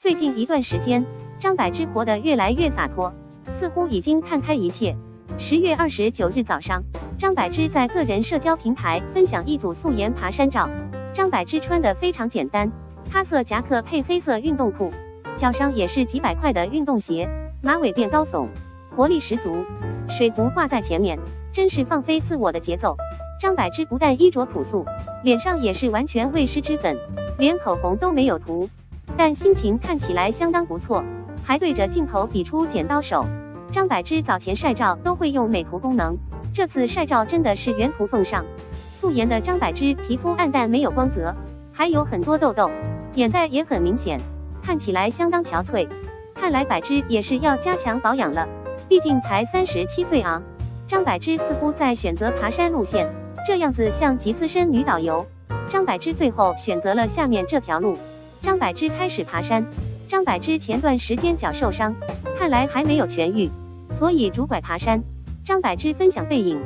最近一段时间，张柏芝活得越来越洒脱，似乎已经看开一切。十月二十九日早上，张柏芝在个人社交平台分享一组素颜爬山照。张柏芝穿的非常简单，咖色夹克配黑色运动裤，脚上也是几百块的运动鞋，马尾辫高耸，活力十足，水壶挂在前面，真是放飞自我的节奏。张柏芝不但衣着朴素，脸上也是完全未施脂粉，连口红都没有涂，但心情看起来相当不错，还对着镜头比出剪刀手。张柏芝早前晒照都会用美图功能，这次晒照真的是原图奉上。素颜的张柏芝皮肤暗淡没有光泽，还有很多痘痘，眼袋也很明显，看起来相当憔悴。看来柏芝也是要加强保养了，毕竟才三十七岁啊。张柏芝似乎在选择爬山路线。这样子像极资深女导游，张柏芝最后选择了下面这条路。张柏芝开始爬山。张柏芝前段时间脚受伤，看来还没有痊愈，所以拄拐爬山。张柏芝分享背影。